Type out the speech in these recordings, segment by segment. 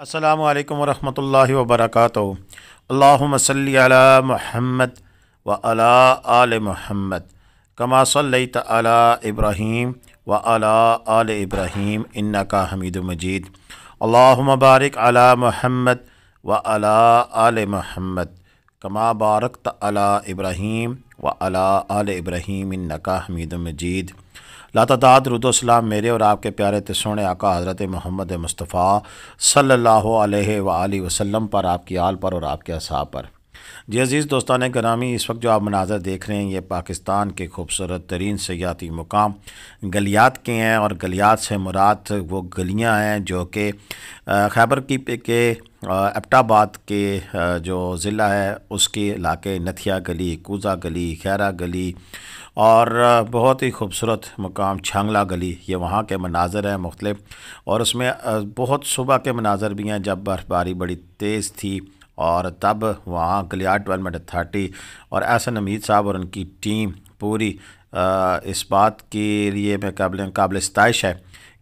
अस्सलाम वालेकुम वरहमतुल्लाहि वबरकातुहू अल्लाहुम्म सल्लि अला मुहम्मद व अला आल मुहम्मद कमा सल्लैत अला इब्राहीम व अला आल इब्राहीम इन्नका हमीदुम मजीद अल्लाहुम्म बारिक अला मुहम्मद व अला आल मुहम्मद कमा बारकत अला इब्राहीम व अला आल इब्राहीम इन्नका हमीदुम मजीद लातादाद रुदोसलाम मेरे और आपके प्यारे सोने आका हज़रत मोहम्मद मुस्तफ़ा सल्ला वसल्लम पर, आपकी आल पर और आपके असाब पर। जी अज़ीज़, दोस्तान ग्रामी इस वक्त जो आप मनाजर देख रहे हैं, ये पाकिस्तान के खूबसूरत तरीन सयाती मुकाम गलियात के हैं और गलियात से मुराद वो गलियाँ हैं जो कि खैबर की के एबटाबाद के जो ज़िला है, उसके इलाके नथिया गली, कूज़ा गली, खैरा गली और बहुत ही खूबसूरत मकाम छांगला गली, ये वहाँ के मनाजर हैं मुख्तलिफ़। और उसमें बहुत सुबह के मनाजर भी हैं जब बर्फ़बारी बड़ी तेज़ थी और तब वहाँ गलियार डेवलपमेंट अथार्टी और एहसन हमीद साहब और उनकी टीम पूरी इस बात के लिए मैं काबिल काबिल स्ताइश है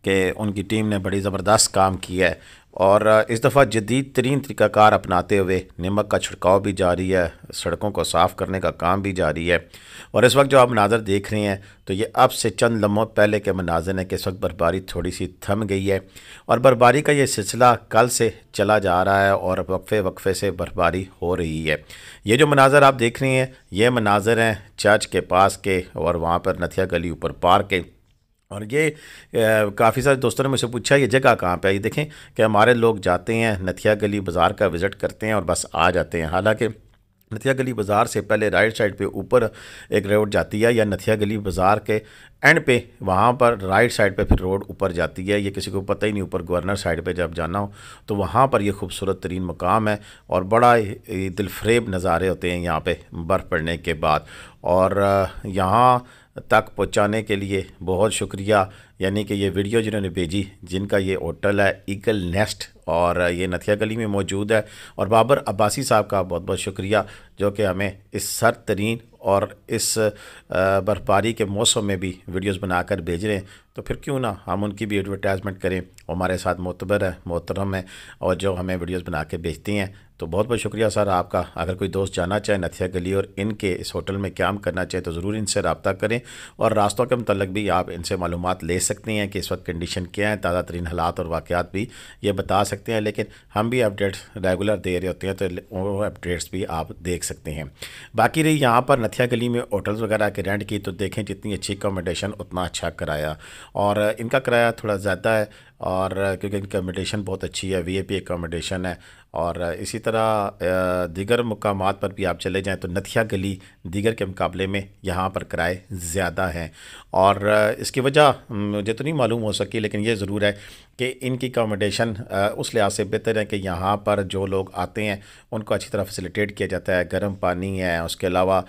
कि उनकी टीम ने बड़ी ज़बरदस्त काम किया है। और इस दफ़ा जदीद तरीन तरीक़ाकार अपनाते हुए नमक का छिड़काव भी जारी है, सड़कों को साफ़ करने का काम भी जारी है। और इस वक्त जो आप मनाजर देख रहे हैं तो ये अब से चंद लम्हों पहले के मनाजर हैं कि इस वक्त बर्फबारी थोड़ी सी थम गई है। और बर्फबारी का ये सिलसिला कल से चला जा रहा है और वक्फे वक्फे से बर्फबारी हो रही है। ये जो मनाजर आप देख रहे हैं, ये मनाजर हैं चर्च के पास के और वहाँ पर नथिया गली ऊपर पार्क के। और ये काफ़ी सारे दोस्तों ने मुझसे पूछा, ये जगह कहाँ पे है? ये देखें कि हमारे लोग जाते हैं नथिया गली बाज़ार का विज़िट करते हैं और बस आ जाते हैं? हालाँकि नथिया गली बाज़ार से पहले राइट साइड पे ऊपर एक रोड जाती है या नथिया गली बाज़ार के एंड पे, वहाँ पर राइट साइड पे फिर रोड ऊपर जाती है। ये किसी को पता ही नहीं ऊपर गवर्नर साइड पे जब जाना हो तो वहाँ पर ये खूबसूरत तरीन मकाम है और बड़ा दिलफ्रेब नज़ारे होते हैं यहाँ पे बर्फ़ पड़ने के बाद। और यहाँ तक पहुँचाने के लिए बहुत शुक्रिया। यानी कि ये वीडियो जिन्होंने भेजी, जिनका ये होटल है ईगल नेस्ट, और ये नथिया गली में मौजूद है। और बाबर अब्बासी साहब का बहुत बहुत शुक्रिया, जो कि हमें इस सर तरीन और इस बर्फ़बारी के मौसम में भी वीडियोस बनाकर भेज रहे हैं। तो फिर क्यों ना हम उनकी भी एडवर्टाइजमेंट करें। हमारे साथ मोतबर है, मोहतरम है, और जो हमें वीडियोस बना के भेजती हैं। तो बहुत बहुत शुक्रिया सर आपका। अगर कोई दोस्त जाना चाहे नथिया गली और इनके इस होटल में क्या करना चाहे तो ज़रूर इनसे रबता करें और रास्तों के मतलब भी आप इनसे मालूम ले सकते हैं कि इस वक्त कंडीशन क्या है ताज़ा तरीन हालात और वाक़ात भी ये बता सकते हैं, लेकिन हम भी अपडेट्स रेगुलर दे रहे होते हैं तो वो अपडेट्स भी आप देख सकते हैं। बाकी रही यहाँ पर नथिया गली में होटल्स वगैरह के रेंट की तो देखें जितनी अच्छी अकोमोडेशन उतना अच्छा कराया। और इनका किराया थोड़ा ज़्यादा है और क्योंकि इनकी अकोमोडेशन बहुत अच्छी है वी आई पी अकोमोडेशन है। और इसी तरह दीगर मकाम पर भी आप चले जाएँ तो नथिया गली दीगर के मुकाबले में यहाँ पर किराए ज़्यादा हैं। और इसकी वजह, मुझे तो नहीं मालूम हो सकी, लेकिन ये ज़रूर है कि इनकी अकोमोडेशन उस लिहाज से बेहतर है कि यहाँ पर जो लोग आते हैं, उनको अच्छी तरह फैसिलिटेट किया जाता है। गर्म पानी है, उसके अलावा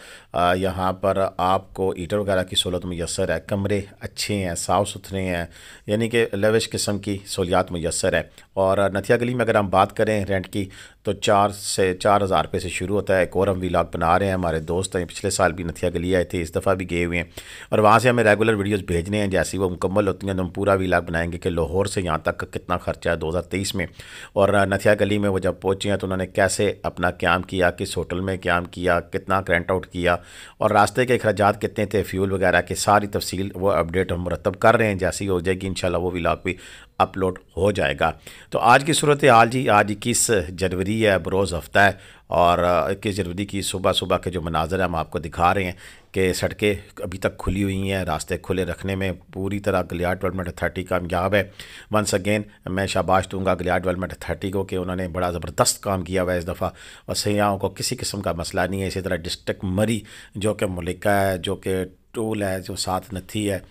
यहाँ पर आपको हीटर वगैरह की सहूलत मैसर है। कमरे अच्छे हैं साफ़ सुथरे हैं, यानी कि लविश किस्म की सहूलियात मैसर है। और नथिया गली में अगर हम बात करें रेंट की तो चार से, चार हज़ार रुपये से शुरू होता है। एक और हम वीलाग बना रहे हैं, हमारे दोस्त हैं, पिछले साल भी नथिया गली आए थे, इस दफ़ा भी गए हुए हैं। और वहाँ से हमें रेगुलर वीडियोज़ भेजने हैं, जैसी वो मुकम्मल होती हैं तो हम पूरा वीलाग बनाएँगे कि लाहौर से यहाँ तक कितना खर्चा है दो हज़ार तेईस में। और नथिया गली में वो जब पहुँचे हैं तो उन्होंने कैसे अपना क्याम किया, किस होटल में क्याम किया, कितना रेंट आउट किया और रास्ते के अखराज कितने थे, फ्यूल वगैरह की सारी तफसील वो अपडेट हम मुरतब कर रहे हैं। जैसी हो जाएगी इन वो वीलाग भी अपलोड हो जाएगा। तो आज की सूरत हाल जी, आज इक्कीस जनवरी है बरोज़ हफ़्ता है। और इक्कीस जनवरी की सुबह सुबह के जो मनाजर हम आपको दिखा रहे हैं कि सड़कें अभी तक खुली हुई हैं, रास्ते खुले रखने में पूरी तरह गलियार डेवलपमेंट अथॉरिटी कामयाब है। वंस अगेन मैं शाबाश दूँगा गलियार डेवलपमेंट अथॉरिटी को कि उन्होंने बड़ा ज़बरदस्त काम किया हुआ इस दफ़ा। और सयाहों को किसी किस्म का मसला नहीं है, इसी तरह डिस्ट्रिक्ट मरी, जो कि मलिका है, जो कि टूल है, जो साथ नथी है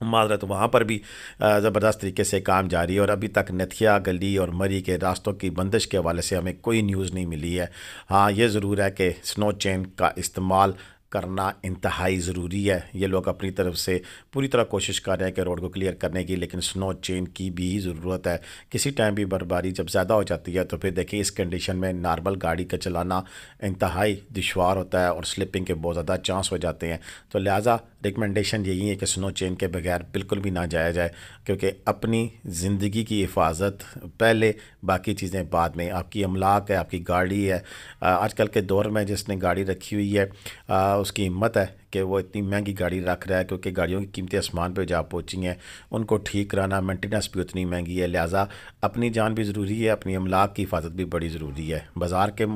माजरत वहाँ पर भी ज़बरदस्त तरीके से काम जारी है और अभी तक नथिया, गली और मरी के रास्तों की बंदिश के हवाले से हमें कोई न्यूज़ नहीं मिली है। हाँ ये ज़रूर है कि स्नो चेन का इस्तेमाल करना इंतहाई ज़रूरी है। ये लोग अपनी तरफ़ से पूरी तरह कोशिश कर रहे हैं कि रोड को क्लियर करने की, लेकिन स्नो चेन की भी ज़रूरत है। किसी टाइम भी बर्फबारी जब ज़्यादा हो जाती है तो फिर देखिए इस कंडीशन में नॉर्मल गाड़ी का चलाना इंतहाई दुशवार होता है और स्लिपिंग के बहुत ज़्यादा चांस हो जाते हैं। तो लिहाजा रिकमेंडेशन यही है कि स्नो चेन के बगैर बिल्कुल भी ना जाया जाए, क्योंकि अपनी ज़िंदगी की हिफाजत पहले, बाकी चीज़ें बाद में। आपकी अमलाक है, आपकी गाड़ी है। आजकल के दौर में जिसने गाड़ी रखी हुई है उसकी हिम्मत है कि वो इतनी महँगी गाड़ी रख रहा है क्योंकि गाड़ियों की कीमतें आसमान पर जा पहुँची हैं। उनको ठीक कराना मेंटेनेंस भी उतनी महँगी है। लिहाजा अपनी जान भी ज़रूरी है, अपनी अमलाक की हिफाजत भी बड़ी ज़रूरी है। बाज़ार के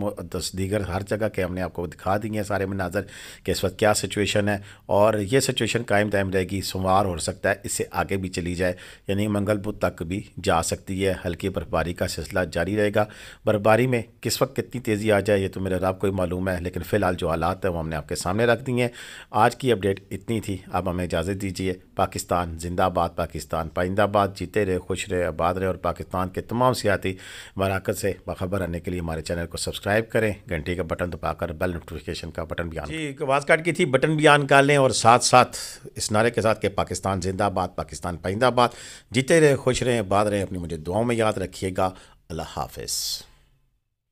दीगर हर जगह के हमने आपको दिखा दिए हैं सारे मनाजर कि इस वक्त क्या सिचुएशन है और ये सिचुएशन कायम दायम रहेगी, सोमवार हो सकता है इससे आगे भी चली जाए, यानी मंगल बुध तक भी जा सकती है। हल्की बर्फबारी का सिलसिला जारी रहेगा। बर्फबारी में किस वक्त कितनी तेज़ी आ जाए, ये तो मेरे रब को ही मालूम है, लेकिन फ़िलहाल जो हालात हैं वो हमने आपके सामने रख दिए हैं। आज की अपडेट इतनी थी। अब हमें इजाज़त दीजिए। पाकिस्तान जिंदाबाद, पाकिस्तान पाइंदाबाद। जीते रहे, खुश रहे, आबाद रहे और पाकिस्तान के तमाम सियाती मराकज से बाखबर रहने के लिए हमारे चैनल को सब्सक्राइब करें। घंटी का बटन दबाकर बेल नोटिफिकेशन का बटन भी जी आवाज़ काट की थी, बटन भी आन कर लें और साथ साथ इस नारे के साथ कि पाकिस्तान जिंदाबाद, पाकिस्तान पाइंदाबाद। जीते रहे, खुश रहें, आबाद रहें, अपनी मुझे दुआओं में याद रखिएगा। अल्लाह हाफिज़।